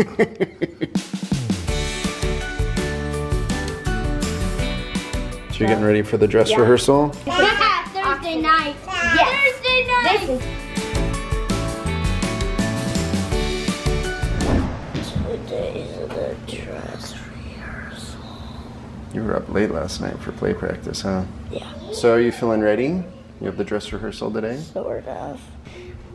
So you're getting ready for the dress rehearsal? Yeah, Thursday night. Yes. Thursday night. This is two days of the dress rehearsal. You were up late last night for play practice, huh? Yeah, So are you feeling ready? You have the dress rehearsal today? sort of.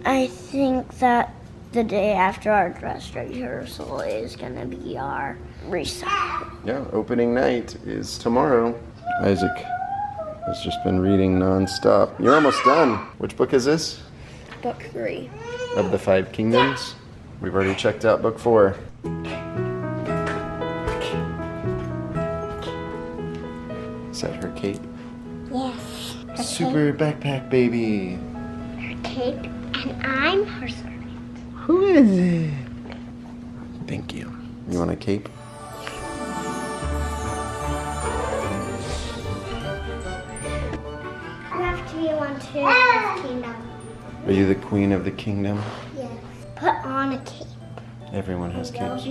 I think that the day after our dress rehearsal is gonna be our recital. Yeah, opening night is tomorrow. Isaac has just been reading nonstop. You're almost done. Which book is this? Book three. Of the Five Kingdoms? We've already checked out book four. Is that her cape? Yes. Super backpack baby. Her cape, and I'm her. Who is it? Thank you. You want a cape? You have to be one too, ah! kingdom. Are you the queen of the kingdom? Yes. Put on a cape. Everyone has capes.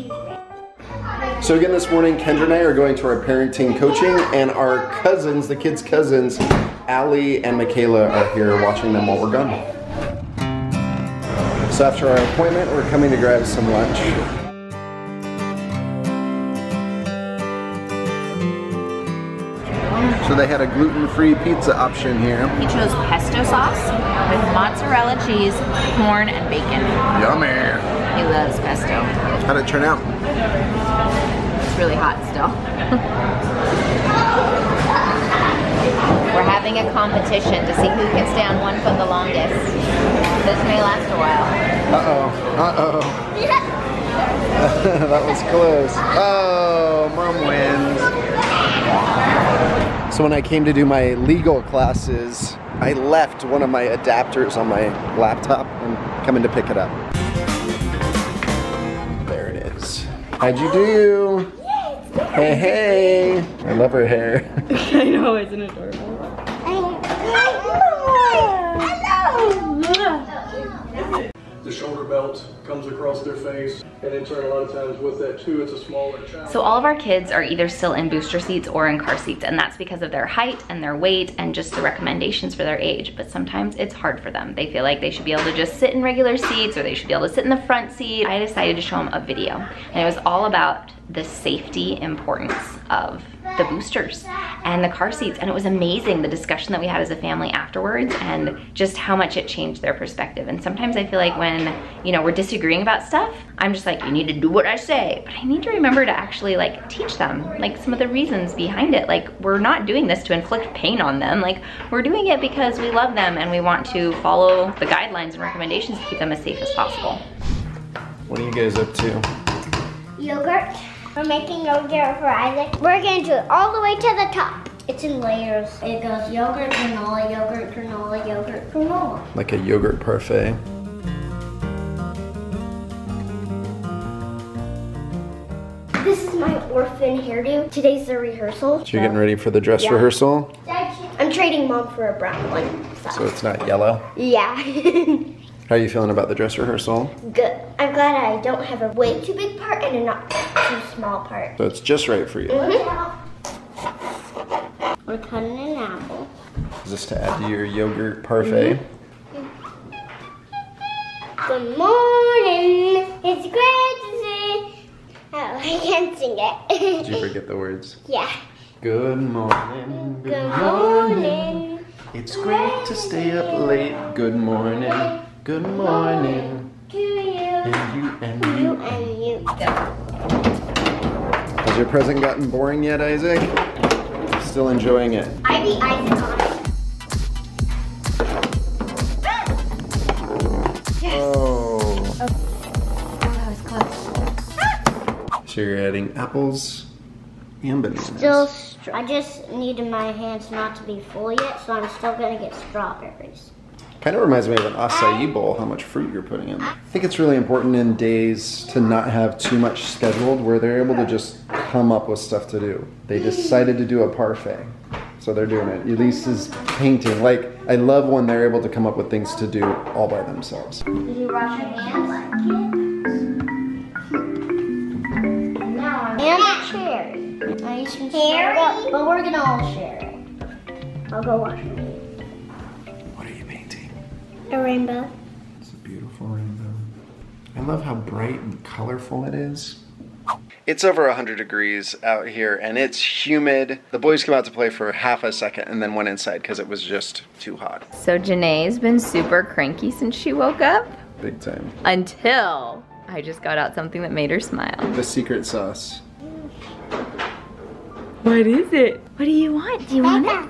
So again, this morning, Kendra and I are going to our parenting coaching, and our cousins, the kids' cousins, Allie and Michaela, are here watching them while we're gone. So after our appointment, we're coming to grab some lunch. So they had a gluten-free pizza option here. He chose pesto sauce with mozzarella cheese, corn, and bacon. Yummy. He loves pesto. How'd it turn out? It's really hot still. We're having a competition to see who can stay on one foot the longest. This may last a while. Uh-oh. Uh-oh. that was close. Oh, mom wins. So when I came to do my legal classes, I left one of my adapters on my laptop and coming to pick it up. There it is. How'd you do? Hey, hey. I love her hair. I know, isn't it adorable? The shoulder belt comes across their face, and in turn, a lot of times with that too, it's a smaller child. So all of our kids are either still in booster seats or in car seats and that's because of their height and their weight and just the recommendations for their age. But sometimes it's hard for them. They feel like they should be able to just sit in regular seats or they should be able to sit in the front seat. I decided to show them a video and it was all about the safety importance of the boosters and the car seats. And it was amazing the discussion that we had as a family afterwards and just how much it changed their perspective. And sometimes I feel like when you know we're disagreeing about stuff I'm just like you need to do what I say. But I need to remember to actually like teach them like some of the reasons behind it. Like we're not doing this to inflict pain on them. Like we're doing it because we love them and we want to follow the guidelines and recommendations to keep them as safe as possible. What are you guys up to? Yogurt. We're making yogurt for Isaac. We're gonna do it all the way to the top. It's in layers. It goes yogurt, granola, yogurt, granola, yogurt, granola. Like a yogurt parfait. This is my orphan hairdo. Today's the rehearsal. So you're getting ready for the dress Yeah. rehearsal? I'm trading mom for a brown one. So, So it's not yellow. yeah. How are you feeling about the dress rehearsal? Good. I'm glad I don't have a way too big part and a not too small part. So it's just right for you. Mm-hmm. We're cutting an apple. Is this to add to your yogurt parfait? Mm-hmm. Good morning. It's great to see. Oh, I can't sing it. Did you forget the words? yeah. Good morning. Good morning. It's great to stay up late. Good morning. Good morning. To you. And you and You you. and you. Has your present gotten boring yet, Isaac? Still enjoying it. I beat Isaac on it. Oh. That was close. So you're adding apples and bananas. Still, I just needed my hands not to be full yet, so I'm still gonna get strawberries. Kind of reminds me of an acai bowl, how much fruit you're putting in. I think it's really important in days to not have too much scheduled where they're able to just come up with stuff to do. They decided to do a parfait, so they're doing it. Elise is painting. Like, I love when they're able to come up with things to do all by themselves. Did you wash your hands? Now I'm And. I share, but we're gonna all share it. I'll go wash my a rainbow. It's a beautiful rainbow. I love how bright and colorful it is. It's over 100 degrees out here and it's humid. The boys came out to play for half a second and then went inside because it was just too hot. So Janae's been super cranky since she woke up Big time. until I just got out something that made her smile. The secret sauce. What is it? What do you want? Do you want it?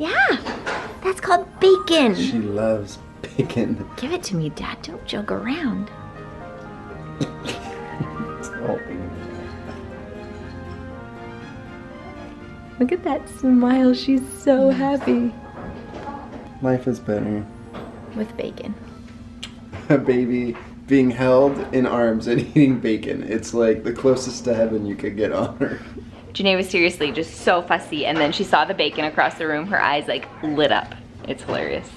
Yeah, that's called bacon. She loves bacon. Give it to me, Dad. Don't joke around. Look at that smile. She's so happy. Life is better. With bacon. A baby being held in arms and eating bacon. It's like the closest to heaven you could get on her. Janae was seriously just so fussy and then she saw the bacon across the room. Her eyes like lit up. It's hilarious.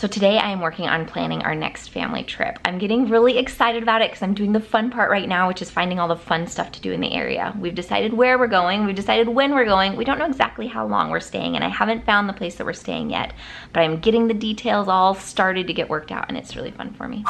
So today I am working on planning our next family trip. I'm getting really excited about it because I'm doing the fun part right now, which is finding all the fun stuff to do in the area. We've decided where we're going, we've decided when we're going. We don't know exactly how long we're staying and I haven't found the place that we're staying yet, but I'm getting the details all started to get worked out and it's really fun for me.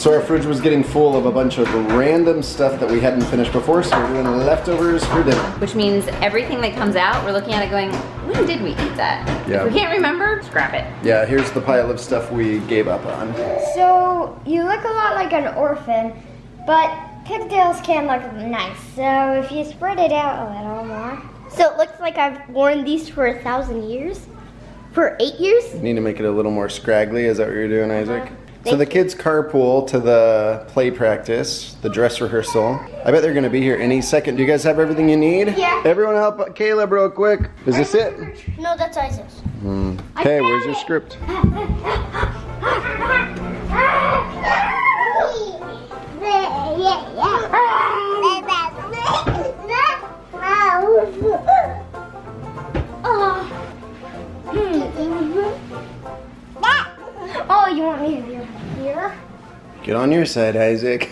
So our fridge was getting full of a bunch of random stuff that we hadn't finished before, so we're doing leftovers for dinner. Which means everything that comes out, we're looking at it going, when did we eat that? Yeah. If we can't remember, scrap it. Yeah, here's the pile of stuff we gave up on. So you look a lot like an orphan, but pigtails can look nice. So if you spread it out a little more. So it looks like I've worn these for a thousand years? For eight years? Need to make it a little more scraggly. Is that what you're doing, Isaac? Uh-huh. So the kids carpool to the play practice, the dress rehearsal. I bet they're gonna be here any second. Do you guys have everything you need? Yeah. Everyone help Caleb real quick. Is this it? No, that's Isaac's. Okay, hmm. where's your script? Oh, hmm. oh, you want me to? Get on your side, Isaac.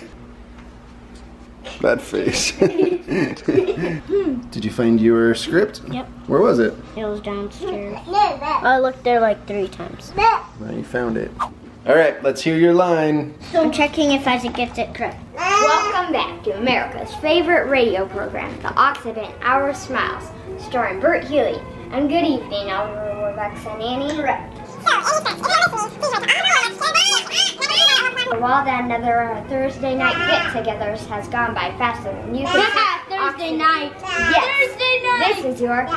That face. Did you find your script? Yep. Where was it? It was downstairs. I looked there like three times. Well, you found it. All right, let's hear your line. So I'm checking if Isaac gets it correct. Ah. Welcome back to America's favorite radio program, The Oxydent Hour Smiles, starring Bert Healy. And good evening, Oliver Warbucks and Annie. Correct. While that another uh, Thursday night get-togethers has gone by faster than you can. Thursday night. Yes. Thursday night. This is your.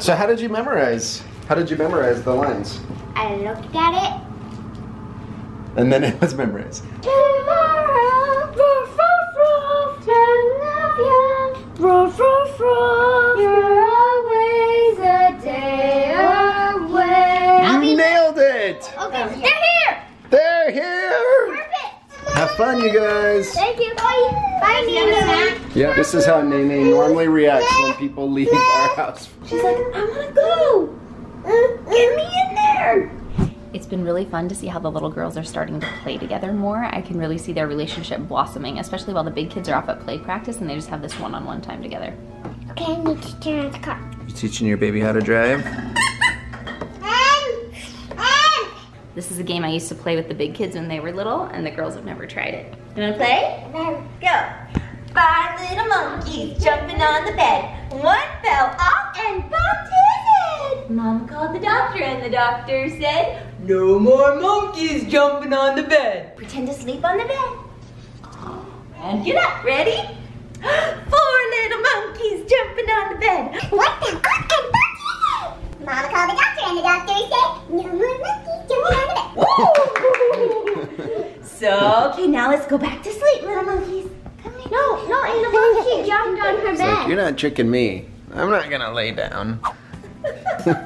So how did you memorize? How did you memorize the lines? I looked at it. And then it was memorized. Tomorrow, roof, roof, roof, fun, you guys! Thank you. Bye. Bye, Nina. Yeah, this is how Nene normally reacts when people leave our house. She's like, I want to go. Uh, Get me in there. It's been really fun to see how the little girls are starting to play together more. I can really see their relationship blossoming, especially while the big kids are off at play practice and they just have this one-on-one time together. Okay, I need to turn on the car. You teaching your baby how to drive? This is a game I used to play with the big kids when they were little, and the girls have never tried it. You wanna play? Go. Five little monkeys jumping on the bed. One fell off and bumped his head. Mom called the doctor, and the doctor said, No more monkeys jumping on the bed. Pretend to sleep on the bed. And get up. Ready? Four little monkeys jumping on the bed. What the fuck and Mama called the doctor and the doctor said, no more monkeys jumping on the bed. So, okay, now let's go back to sleep, little monkeys. No, no, and the monkey jumped on her It's like, you're not tricking me. I'm not gonna lay down.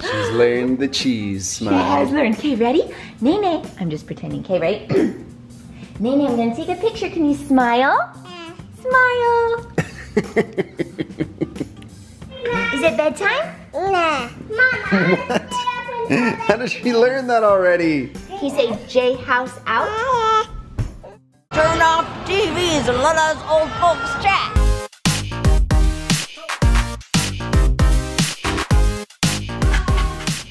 She's laying the cheese You guys smile. learned. Okay, ready? Nene. I'm just pretending. Okay, right? Nene, I'm gonna take a picture. Can you smile? Eh. Smile. Is it bedtime? Nah. Mama. what? How did she learn that already? Can you say J Turn off TVs and let us old folks chat.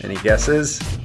Any guesses?